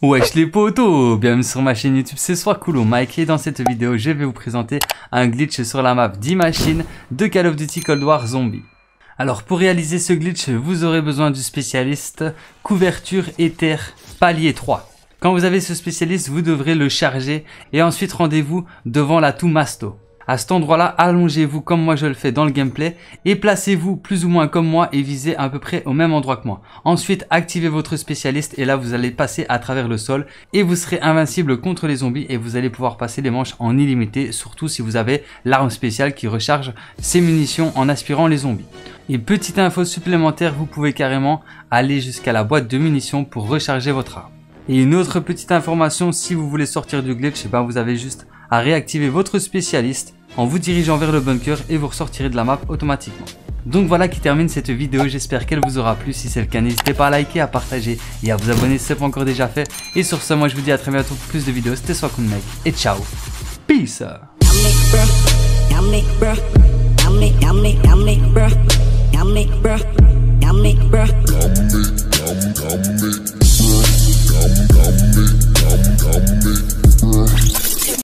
Wesh les potos, bienvenue sur ma chaîne YouTube, c'est Cool Mike et dans cette vidéo je vais vous présenter un glitch sur la map d'Imachine de Call of Duty Cold War Zombie. Alors pour réaliser ce glitch, vous aurez besoin du spécialiste couverture éther palier 3. Quand vous avez ce spécialiste, vous devrez le charger et ensuite rendez-vous devant la Masto. À cet endroit-là, allongez-vous comme moi je le fais dans le gameplay et placez-vous plus ou moins comme moi et visez à peu près au même endroit que moi. Ensuite, activez votre spécialiste et là vous allez passer à travers le sol et vous serez invincible contre les zombies et vous allez pouvoir passer les manches en illimité, surtout si vous avez l'arme spéciale qui recharge ses munitions en aspirant les zombies. Et petite info supplémentaire, vous pouvez carrément aller jusqu'à la boîte de munitions pour recharger votre arme. Et une autre petite information, si vous voulez sortir du glitch, eh ben vous avez juste à réactiver votre spécialiste en vous dirigeant vers le bunker et vous ressortirez de la map automatiquement. Donc voilà qui termine cette vidéo, j'espère qu'elle vous aura plu, si c'est le cas n'hésitez pas à liker, à partager et à vous abonner si ce n'est pas encore déjà fait. Et sur ce, moi je vous dis à très bientôt pour plus de vidéos, c'était mec et ciao. Peace